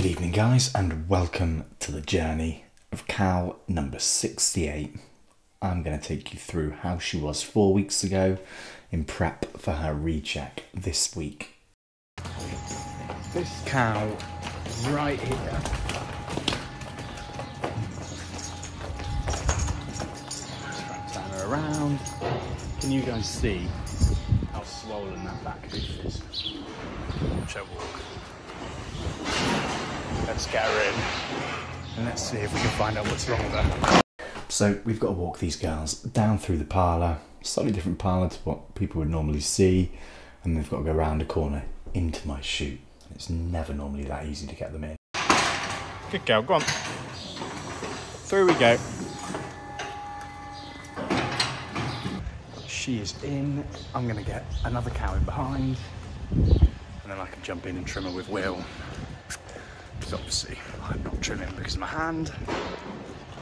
Good evening, guys, and welcome to the journey of cow number 68. I'm going to take you through how she was four weeks ago in prep for her recheck this week. This cow right here. Turn her around. Can you guys see how swollen that back hoof is? Watch her walk. Let's get her in and let's see if we can find out what's wrong with her. So we've got to walk these girls down through the parlour, slightly different parlour to what people would normally see, and they've got to go around a corner into my chute. It's never normally that easy to get them in. Good girl, go on. Through we go. She is in. I'm going to get another cow in behind, and then I can jump in and trim her with Will. Because obviously I'm not trimming because of my hand.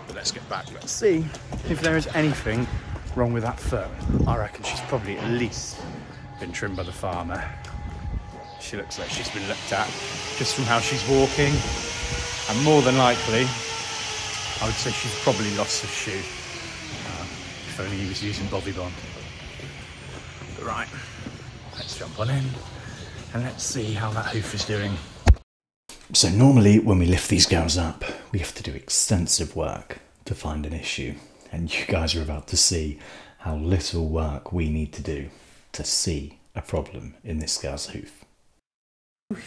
But let's get back. Let's see if there is anything wrong with that foot. I reckon she's probably at least been trimmed by the farmer. She looks like she's been looked at just from how she's walking. And more than likely, I would say she's probably lost her shoe. Um, if only he was using Bovi-Bond. But right, let's jump on in and let's see how that hoof is doing. So normally when we lift these girls up, we have to do extensive work to find an issue. And you guys are about to see how little work we need to do to see a problem in this girl's hoof.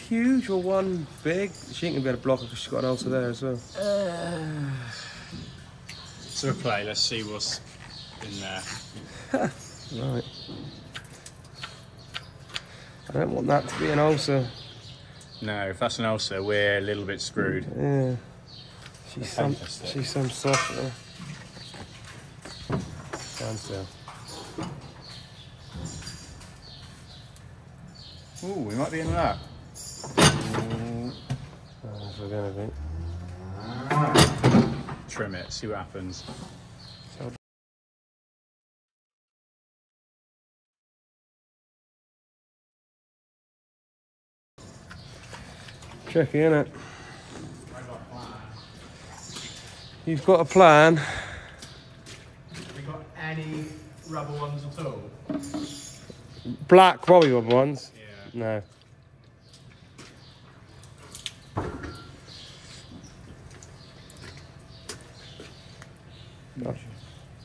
Huge or one big? She ain't gonna be able to block it because she's got an ulcer there as well. So replay, let's see what's in there. Right. I don't want that to be an ulcer. No, if that's an ulcer, we're a little bit screwed. Yeah. She's some, she's some softer. Stand still. Ooh, we might be in that. That's what we're gonna be. Trim it, see what happens. Tricky, innit? You've got a plan. Have we got any rubber ones at all? Black Bob ones. Yeah. No.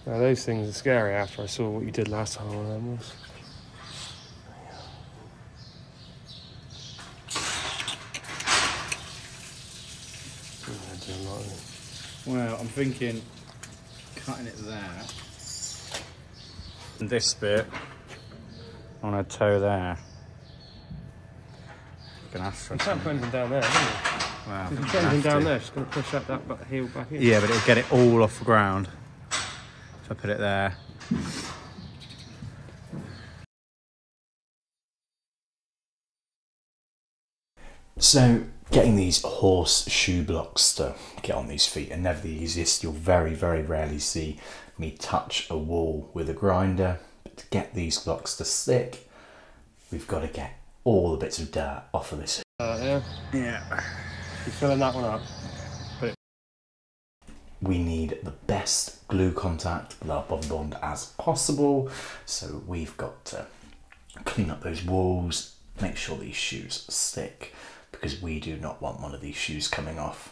No, those things are scary after I saw what you did last time on them was. Yeah, do a lot of it. Well, I'm thinking cutting it there. And this bit on a toe there. Gonna have to You can't put anything down there, can you? Well, If you put anything down to. there, it's going to push up that back, heel back in. Yeah, but it'll get it all off the ground. So I put it there. So, getting these horse shoe blocks to get on these feet are never the easiest. You'll very, very rarely see me touch a wall with a grinder. But to get these blocks to stick, we've got to get all the bits of dirt off of this. Uh, yeah. Yeah. You're filling that one up. we need the best glue contact with our Bond Bond as possible. So we've got to clean up those walls, make sure these shoes stick, because we do not want one of these shoes coming off.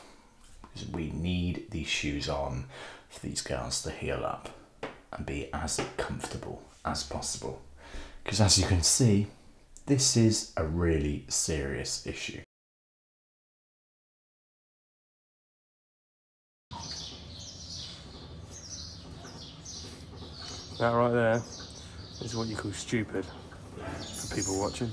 Because we need these shoes on for these girls to heal up and be as comfortable as possible. Because as you can see, this is a really serious issue. That right there is what you call stupid for people watching.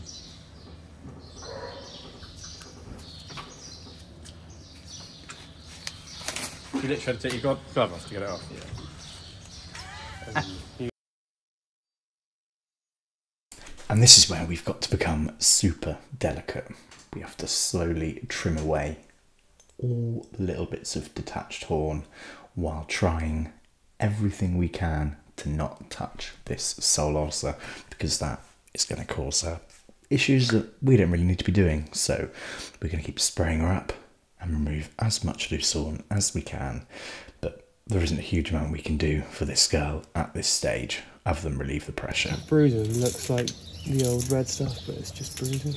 You literally had to take your glove off to get it off. Yeah. And this is where we've got to become super delicate. We have to slowly trim away all the little bits of detached horn while trying everything we can to not touch this sole ulcer because that is going to cause her issues that we don't really need to be doing. So we're going to keep spraying her up and remove as much loose horn as we can. But there isn't a huge amount we can do for this girl at this stage other than relieve the pressure. Bruising looks like the old red stuff, but it's just bruising.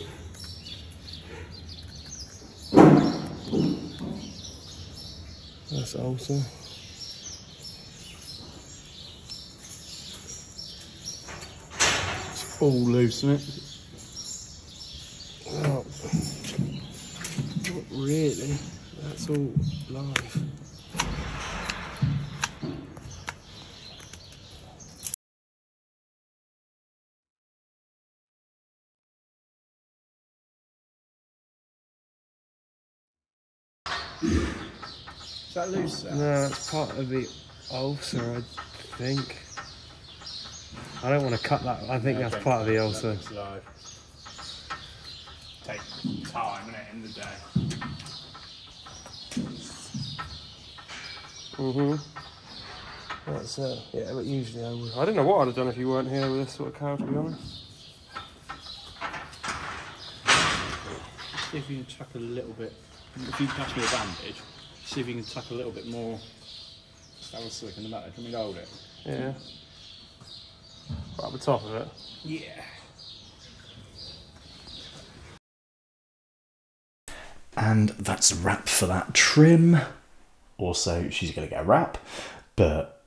That's ulcer. It's all loose, isn't it? Oh, not really. All live. Is that loose? There? No, it's part of the ulcer, I think. I don't want to cut that. I think that's part of the ulcer. Take time, innit, in the day. Mhm. That's uh, yeah, but usually I would. I don't know what I'd have done if you weren't here with this sort of cow, to be honest. See if you can tuck a little bit. If you pass me a bandage, see if you can tuck a little bit more. That was slick in the back. Do you want me to hold it? Yeah. Right at the top of it. Yeah. And that's a wrap for that trim. Also, she's going to get a wrap, but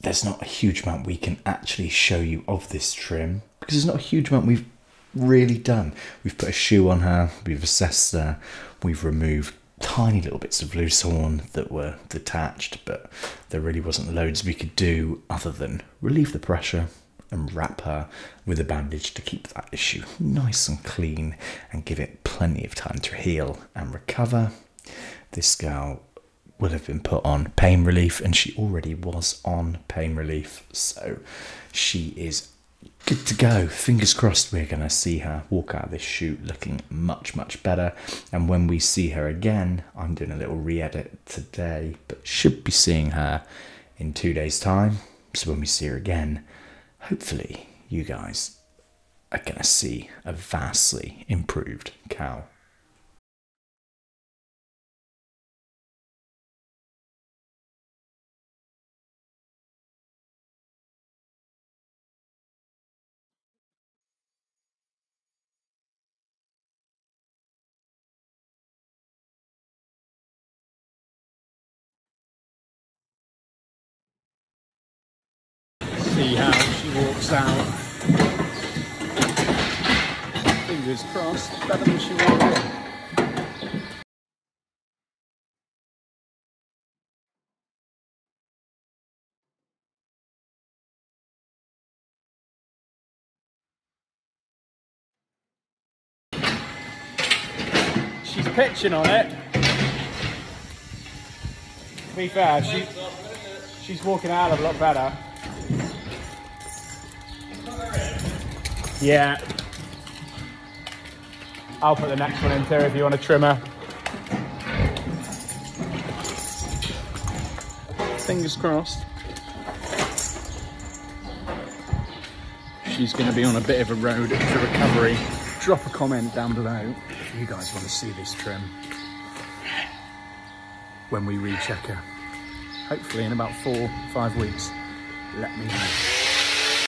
there's not a huge amount we can actually show you of this trim because there's not a huge amount we've really done. We've put a shoe on her, we've assessed her, we've removed tiny little bits of loose horn that were detached, but there really wasn't loads we could do other than relieve the pressure and wrap her with a bandage to keep that issue nice and clean and give it plenty of time to heal and recover. This girl would have been put on pain relief and she already was on pain relief, so she is good to go. Fingers crossed we're going to see her walk out of this chute looking much, much better. And when we see her again, I'm doing a little re edit today, but should be seeing her in two days' time. So when we see her again, hopefully you guys are going to see a vastly improved cow. See how she walks out. Fingers crossed, better than she walked in. She's pitching on it. To be fair, she, she's walking out a lot better. Yeah. I'll put the next one in too if you want a trimmer. Fingers crossed. She's going to be on a bit of a road to recovery. Drop a comment down below if you guys want to see this trim when we recheck her. Hopefully in about four, five weeks. Let me know.